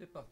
C'est parti.